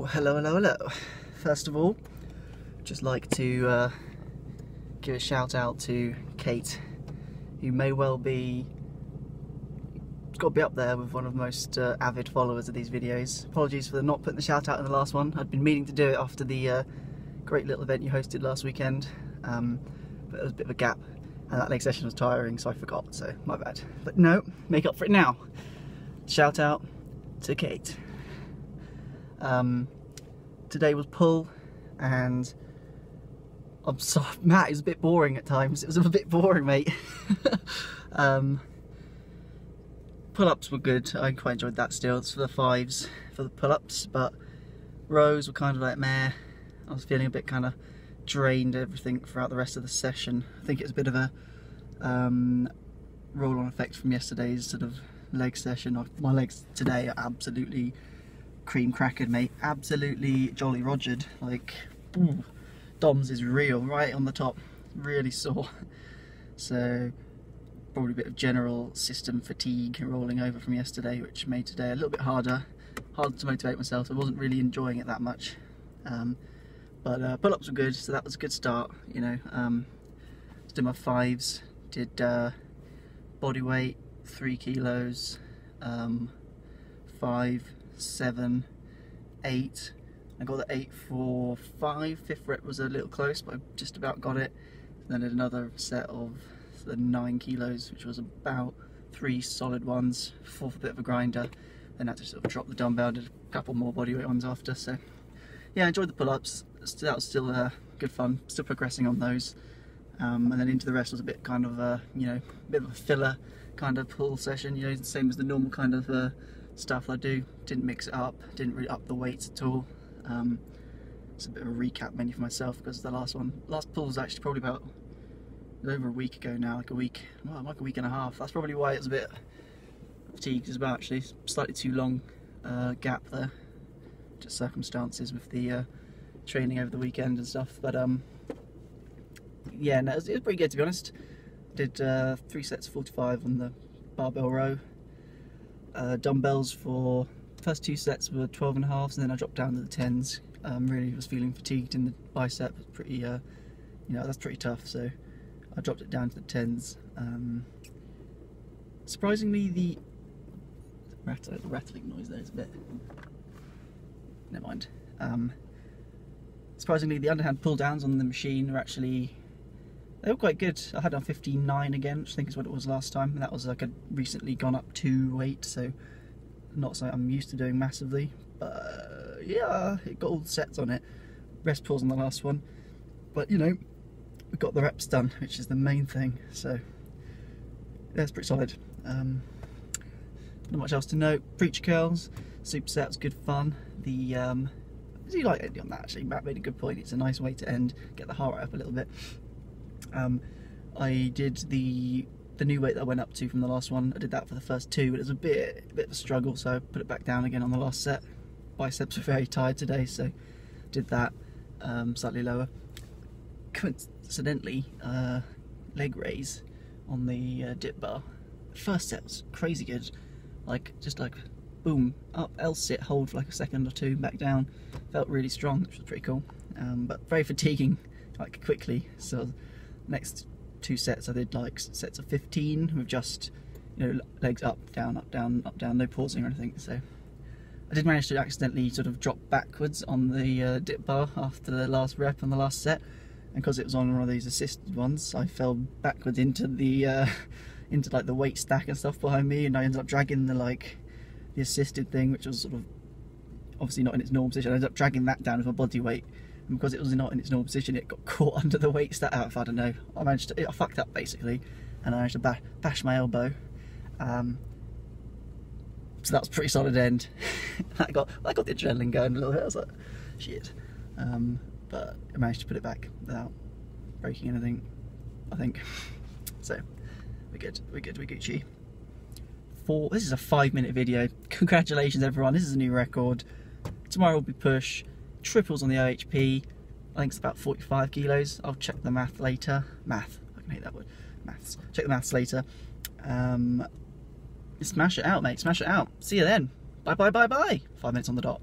Oh, hello, hello, hello. First of all, just like to uh, give a shout out to Kate, who may well be got to be up there with one of the most uh, avid followers of these videos. Apologies for not putting the shout out in the last one. I'd been meaning to do it after the uh, great little event you hosted last weekend, um, but there was a bit of a gap, and that leg session was tiring, so I forgot. So my bad. But no, make up for it now. Shout out to Kate. Um, today was pull, and I'm sorry, Matt. It was a bit boring at times. It was a bit boring, mate. um, pull-ups were good. I quite enjoyed that still. It's for the fives for the pull-ups, but rows were kind of like meh. I was feeling a bit kind of drained everything throughout the rest of the session. I think it was a bit of a um, roll-on effect from yesterday's sort of leg session. My legs today are absolutely cream crackered, mate. Absolutely jolly rogered. Like, ooh, DOMS is real, right on the top. Really sore. So, probably a bit of general system fatigue rolling over from yesterday, which made today a little bit harder. Hard to motivate myself. I wasn't really enjoying it that much. Um, but uh, pull-ups were good, so that was a good start. You know, um, did my fives, did uh, body weight, three kilos, um, five, seven, eight. I got the eight for five. Fifth rep was a little close, but I just about got it. Then did another set of the nine kilos, which was about three solid ones. Fourth a bit of a grinder. Then had to sort of drop the dumbbell. Did a couple more bodyweight ones after. So yeah, I enjoyed the pull-ups. That was still uh, good fun. Still progressing on those. Um, and then into the rest was a bit kind of a, you know, a bit of a filler kind of pull session. You know, same as the normal kind of uh, stuff I do. Didn't mix it up, didn't really up the weights at all. Um, it's a bit of a recap menu for myself because the last one, last pull was actually probably about over a week ago now, like a week, well, like a week and a half. That's probably why it's a bit fatigued as well. Actually, slightly too long uh, gap there. Just circumstances with the uh, training over the weekend and stuff. But um, yeah, no, it was, it was, pretty good to be honest. Did uh, three sets of 45 on the barbell row. Uh, dumbbells for first two sets were 12 and a halves, and then I dropped down to the tens. Um, really was feeling fatigued in the bicep. Pretty, uh, you know, that's pretty tough. So I dropped it down to the tens. Um, surprisingly, the rattling noise there is a bit. Never mind. Um, surprisingly, the underhand pull downs on the machine are actually they were quite good. I had on 59 again, which I think is what it was last time. That was like a recently gone up to weight, so not something I'm used to doing massively. But yeah, it got all the sets on it. Rest pause on the last one. But you know, we got the reps done, which is the main thing. So that's pretty solid. Um, not much else to note. Preacher curls, supersets, good fun. The um, do like ending on that actually. Matt made a good point. It's a nice way to end, get the heart up a little bit. Um, I did the the new weight that I went up to from the last one. I did that for the first two, but it was a bit a bit of a struggle, so I put it back down again on the last set. Biceps were very tired today, so did that um, slightly lower. Coincidentally, uh, leg raise on the uh, dip bar. First set was crazy good, like just like boom up, L sit, hold for like a second or two, back down. Felt really strong, which was pretty cool, um, but very fatiguing, like quickly. So next two sets. I did like sets of 15 with just you know legs up down up down up down no pausing or anything so. I did manage to accidentally sort of drop backwards on the uh, dip bar after the last rep on the last set and because it was on one of these assisted ones I fell backwards into the uh, into like the weight stack and stuff behind me and I ended up dragging the like the assisted thing which was sort of obviously not in its normal position. I ended up dragging that down with my body weight because it was not in its normal position, it got caught under the weights that out. I don't know. I managed to, I fucked up basically, and I managed to bash, bash my elbow. Um, so that was pretty solid end. I got, I got the adrenaline going a little bit. I was like, shit. Um, but I managed to put it back without breaking anything. I think. So we're good. We're good. We're Gucci. Four. This is a five-minute video. Congratulations, everyone. This is a new record. Tomorrow will be push triples on the OHP. I think it's about 45 kilos. I'll check the math later. Math, I can hate that word. Maths. Check the maths later. Um, smash it out, mate. Smash it out. See you then. Bye, bye, bye, bye. Five minutes on the dot.